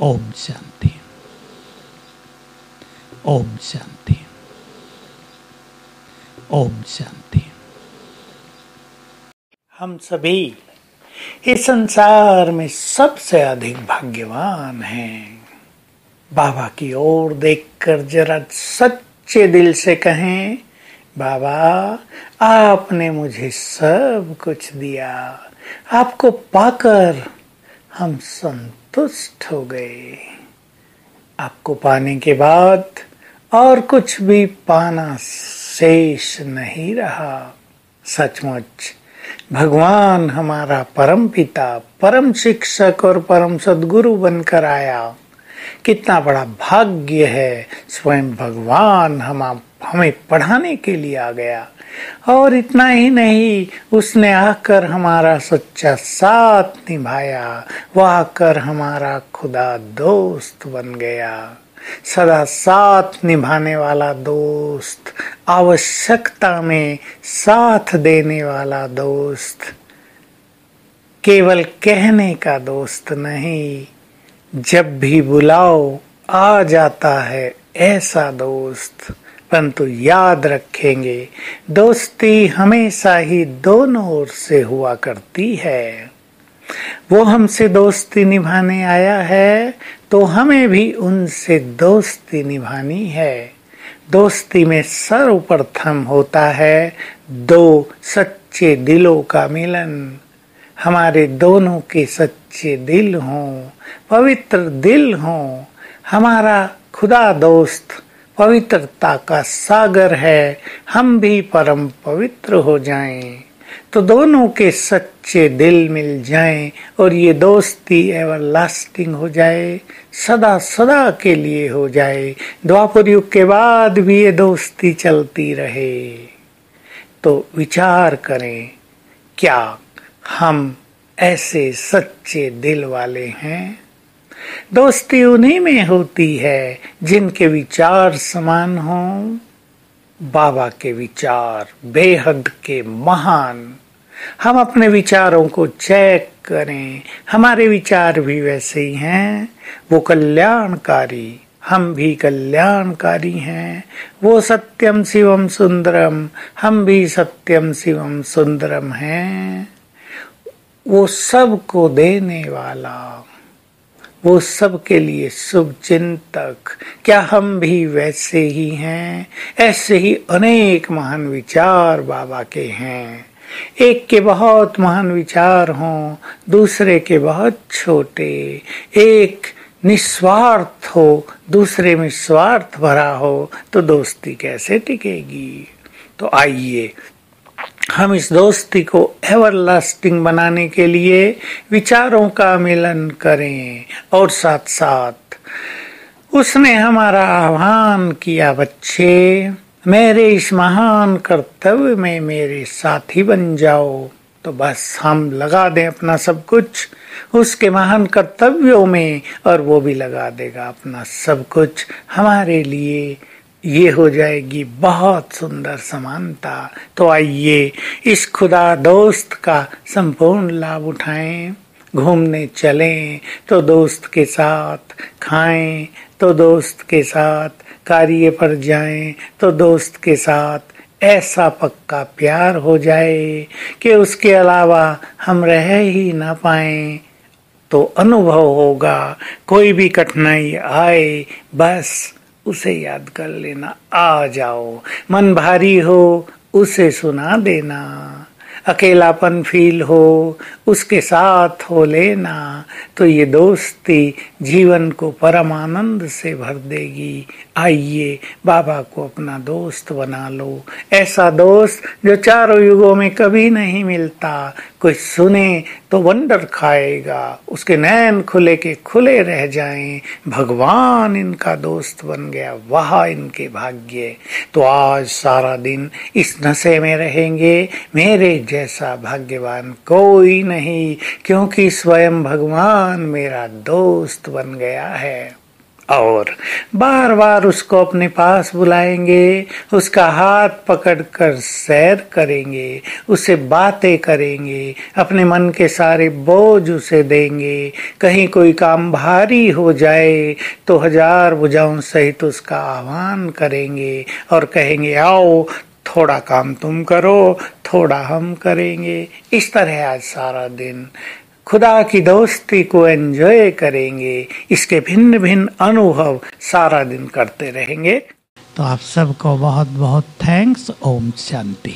ओम शांति ओम शांति ओम शांति हम सभी इस संसार में सबसे अधिक भाग्यवान हैं। बाबा की ओर देखकर जरा सच्चे दिल से कहें, बाबा, आपने मुझे सब कुछ दिया। आपको पाकर हम संतुष्ट हो गए। आपको पाने के बाद और कुछ भी पाना शेष नहीं रहा। सचमुच, भगवान हमारा परम पिता, परम शिक्षक और परम सदगुरु बनकर आया। कितना बड़ा भाग्य है। स्वयं भगवान हम हमें पढ़ाने के लिए आ गया। और इतना ही नहीं, उसने आकर हमारा सच्चा साथ निभाया। वह आकर हमारा खुदा दोस्त बन गया। सदा साथ निभाने वाला दोस्त, आवश्यकता में साथ देने वाला दोस्त, केवल कहने का दोस्त नहीं जब भी बुलाओ, आ जाता है ऐसा दोस्त। परंतु याद रखेंगे, दोस्ती हमेशा ही दोनों ओर से हुआ करती है। वो हमसे दोस्ती निभाने आया है तो हमें भी उनसे दोस्ती निभानी है। दोस्ती में सर्वप्रथम होता है दो सच्चे दिलों का मिलन। हमारे दोनों के सच्चे दिल हों, पवित्र दिल हों। हमारा खुदा दोस्त, पवित्रता का सागर है, हम भी परम पवित्र हो जाएँ। तो दोनों के सच्चे दिल मिल जाएँ और ये दोस्ती एवर लास्टिंग हो जाए सदा सदा के लिए हो जाए। द्वापर युग के बाद भी ये दोस्ती चलती रहे। तो विचार करें, क्या हम ऐसे सच्चे दिल वाले हैं। दोस्ती उन्हीं में होती है जिनके विचार समान हों। बाबा के विचार बेहद के महान। हम अपने विचारों को चेक करें। हमारे विचार भी वैसे ही हैं। वो कल्याणकारी, हम भी कल्याणकारी हैं। वो सत्यम शिवम सुंदरम, हम भी सत्यम शिवम सुंदरम हैं। वो सबको देने वाला, वो सबके लिए शुभ चिंतक। क्या हम भी वैसे ही हैं? ऐसे ही अनेक महान विचार बाबा के हैं। एक के बहुत महान विचार हों, दूसरे के बहुत छोटे। एक निस्वार्थ हो, दूसरे में स्वार्थ भरा हो तो दोस्ती कैसे टिकेगी? तो आइए हम इस दोस्ती को एवर लास्टिंग बनाने के लिए विचारों का मिलन करें और साथ साथ उसने हमारा आह्वान किया, बच्चे, मेरे इस महान कर्तव्य में मेरे साथी बन जाओ। तो बस हम लगा दें अपना सब कुछ, उसके महान कर्तव्यों में, और वो भी लगा देगा अपना सब कुछ हमारे लिए। ये हो जाएगी बहुत सुंदर समानता। तो आइए इस खुदा दोस्त का संपूर्ण लाभ उठाएँ, घूमने चलें तो दोस्त के साथ खाएँ तो दोस्त के साथ कार्य पर जाएँ तो दोस्त के साथ ऐसा पक्का प्यार हो जाए कि उसके अलावा हम रह ही ना पाए। तो अनुभव होगा, कोई भी कठिनाई आए, बस उसे याद कर लेना। आ जाओ। मन भारी हो उसे सुना देना। अकेलापन फील हो, उसके साथ हो लेना तो ये दोस्ती जीवन को परम आनंद से भर देगी। आइए, बाबा को अपना दोस्त बना लो। ऐसा दोस्त जो चारों युगों में कभी नहीं मिलता। कोई सुने तो वंडर खाएगा। उसके नैन खुले के खुले रह जाएँ। भगवान इनका दोस्त बन गया, वहा इनके भाग्य। तो आज सारा दिन इस नशे में रहेंगे। मेरे जैसा भाग्यवान कोई नहीं, क्योंकि स्वयं भगवान मेरा दोस्त बन गया है। और बार बार उसको अपने पास बुलाएँगे, उसका हाथ पकड़कर सैर करेंगे उससे बातें करेंगे, अपने मन के सारे बोझ उसे देंगे। कहीं कोई काम भारी हो जाए तो हज़ार बुझाओं सहित उसका आह्वान करेंगे और कहेंगे, आओ, थोड़ा काम तुम करो थोड़ा हम करेंगे। इस तरह आज सारा दिन खुदा की दोस्ती को एंजॉय करेंगे। इसके भिन्न भिन्न अनुभव सारा दिन करते रहेंगे। तो आप सबको बहुत बहुत थैंक्स ओम शांति।